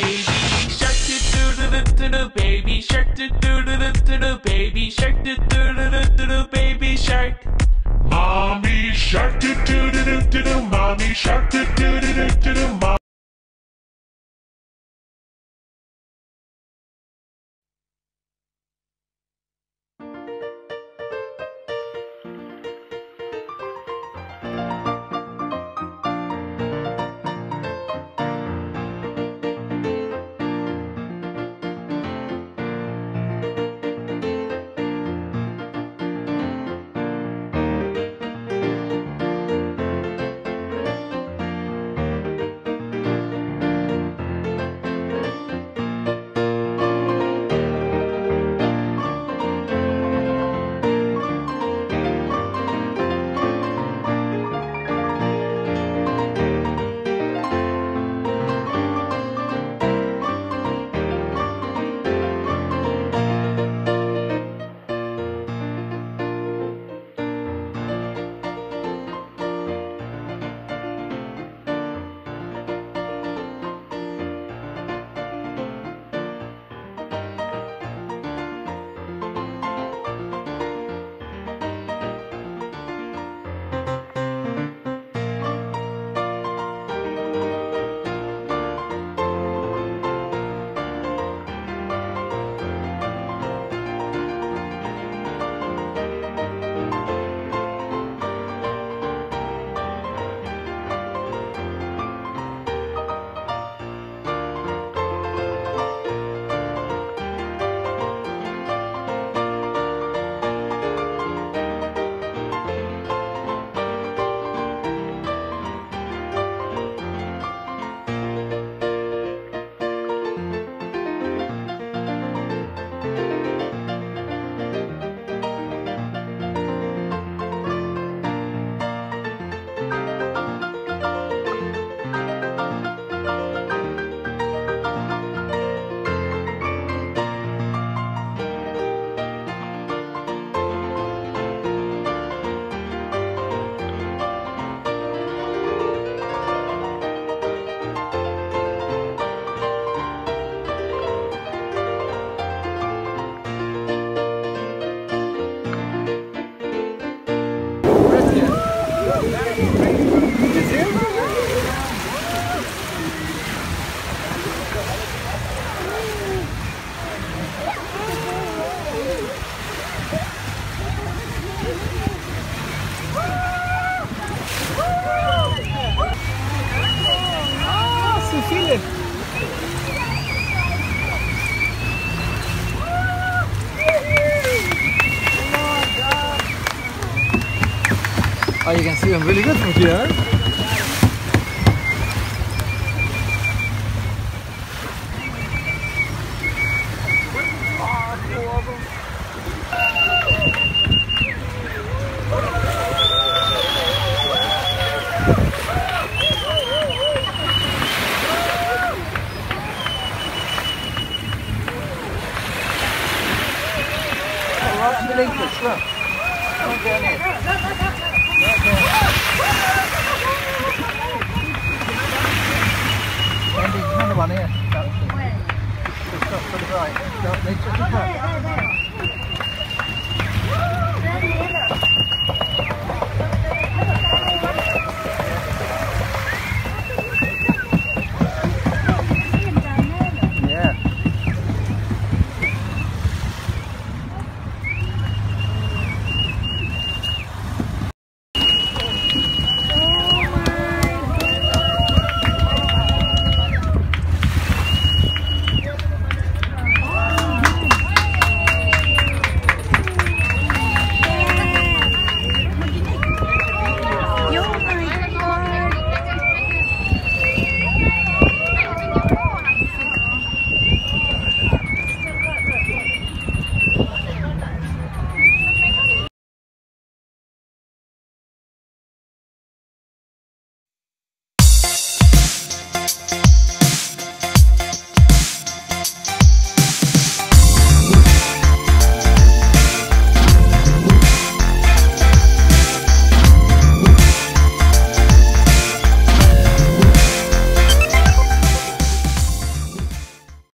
baby shark do do do do do baby shark do do do do do baby shark do do do do do baby shark mommy shark do do do do do mommy shark do do do do do mommy Chile. Them really good from here. Right underneath us, look. Right down here. down here. That's the, the stuff to the right. They took the